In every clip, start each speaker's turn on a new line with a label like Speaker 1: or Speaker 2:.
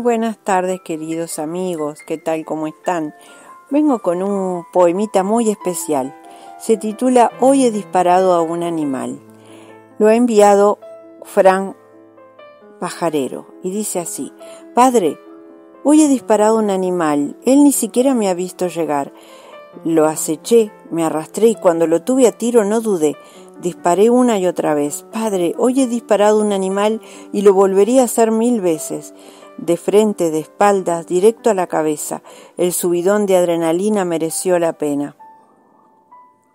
Speaker 1: buenas tardes queridos amigos, ¿qué tal? ¿Cómo están? Vengo con un poemita muy especial. Se titula Hoy he disparado a un animal. Lo ha enviado Fran Pajarero y dice así, Padre, hoy he disparado a un animal, él ni siquiera me ha visto llegar. Lo aceché, me arrastré y cuando lo tuve a tiro no dudé. Disparé una y otra vez. Padre, hoy he disparado un animal y lo volvería a hacer mil veces. De frente, de espaldas, directo a la cabeza. El subidón de adrenalina mereció la pena.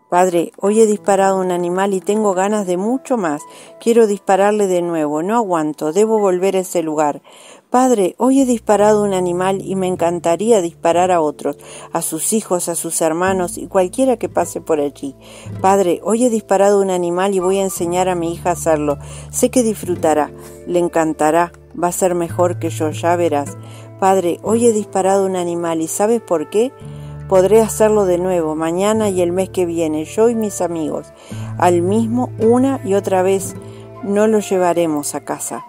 Speaker 1: Padre, hoy he disparado un animal y tengo ganas de mucho más. Quiero dispararle de nuevo. No aguanto. Debo volver a ese lugar. Padre, hoy he disparado un animal y me encantaría disparar a otros, a sus hijos, a sus hermanos y cualquiera que pase por allí. Padre, hoy he disparado un animal y voy a enseñar a mi hija a hacerlo. Sé que disfrutará, le encantará, va a ser mejor que yo, ya verás. Padre, hoy he disparado un animal y ¿sabes por qué? Podré hacerlo de nuevo mañana y el mes que viene, yo y mis amigos, al mismo una y otra vez. No lo llevaremos a casa.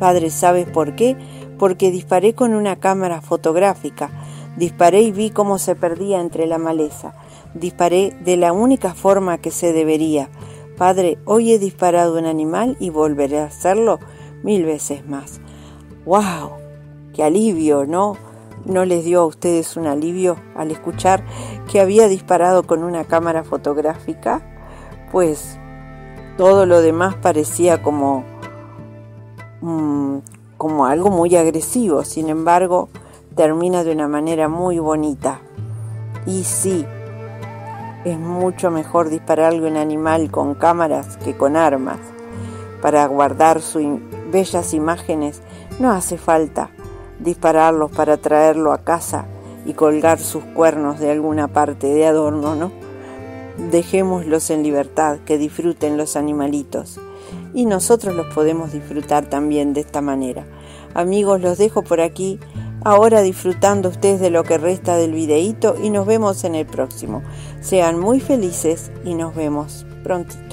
Speaker 1: Padre, ¿sabes por qué? Porque disparé con una cámara fotográfica. Disparé y vi cómo se perdía entre la maleza. Disparé de la única forma que se debería. Padre, hoy he disparado un animal y volveré a hacerlo mil veces más. ¡Wow! ¡Qué alivio! ¿No? ¿No les dio a ustedes un alivio al escuchar que había disparado con una cámara fotográfica? Pues todo lo demás parecía como como algo muy agresivo, sin embargo, termina de una manera muy bonita. Y sí, es mucho mejor dispararle un animal con cámaras que con armas. Para guardar sus bellas imágenes no hace falta dispararlos para traerlo a casa y colgar sus cuernos de alguna parte de adorno, ¿no? Dejémoslos en libertad, que disfruten los animalitos y nosotros los podemos disfrutar también de esta manera. Amigos, los dejo por aquí, ahora disfrutando ustedes de lo que resta del videíto y nos vemos en el próximo. Sean muy felices y nos vemos prontito.